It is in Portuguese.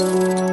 Música